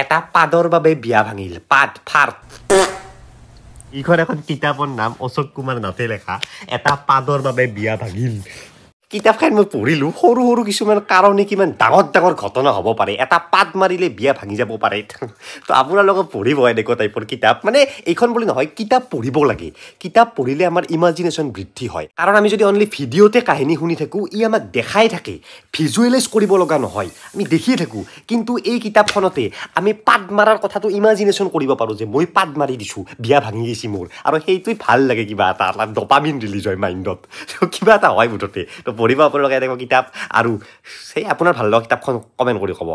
এটা পাদৰ বাবে বিয়া ভাঙিল। পাদ ফাৰ ইখন এখন কিতাপৰ নাম অশোক কুমাৰ নাথে লেখা। এটা পাদৰ বাবে বিয়া ভাঙিল। কিতাপখন মই পঢ়িলো সৰু সৰু কিছুমান কাৰণে কিমান ডাঙৰ ডাঙৰ ঘটনা হ'ব পাৰে। এটা পাত মাৰিলে বিয়া ভাঙি যাব পাৰে। তো আপোনালোকে পঢ়িব এনেকুৱা টাইপৰ কিতাপ। মানে এইখন বুলি নহয় কিতাপ পঢ়িব লাগে। কিতাপ পঢ়িলে আমাৰ ইমাজিনেশ্যন বৃদ্ধি হয়। কাৰণ আমি যদি অনলি ভিডিঅ'তে কাহিনী শুনি থাকোঁ ই আমাক দেখাই থাকে। ভিজুৱেলাইজ কৰিব লগা নহয়। আমি দেখিয়ে থাকোঁ। কিন্তু এই কিতাপখনতে আমি পাত মাৰাৰ কথাটো ইমাজিনেশ্যন কৰিব পাৰোঁ যে মই পাত মাৰি দিছোঁ বিয়া ভাঙি গৈছে মোৰ। আৰু সেইটোৱে ভাল লাগে কিবা এটা ডপামিন ৰিলিজ হয় মাইণ্ডত কিবা এটা হয় মুঠতে। পঢ়িব আপোনালোকে এনেকুৱা কিতাপ আৰু সেই আপোনাৰ ভাল লগা কিতাপখন কমেণ্ট কৰি ক'ব।